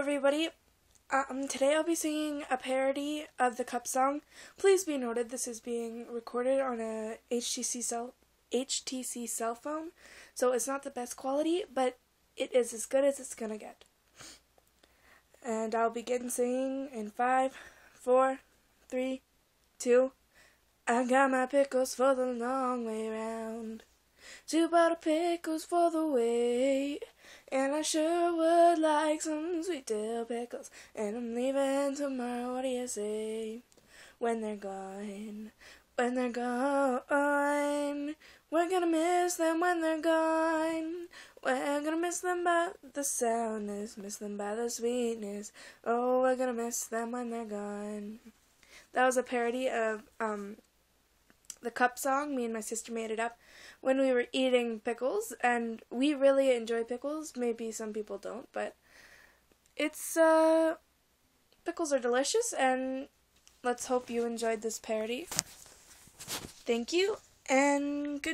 everybody. Um, today I'll be singing a parody of the Cup song. Please be noted this is being recorded on a HTC cell HTC cell phone, so it's not the best quality, but it is as good as it's gonna get. And I'll begin singing in five, four, three, two. I got my pickles for the long way round. Two bottle pickles for the way. And I sure would like some sweet dill pickles. And I'm leaving tomorrow, what do you say? When they're gone, when they're gone. We're gonna miss them when they're gone. We're gonna miss them by the soundness, miss them by the sweetness. Oh, we're gonna miss them when they're gone. That was a parody of um the cup song. Me and my sister made it up when we were eating pickles, and we really enjoy pickles. Maybe some people don't, but it's uh, pickles are delicious, and let's hope you enjoyed this parody. Thank you, and good.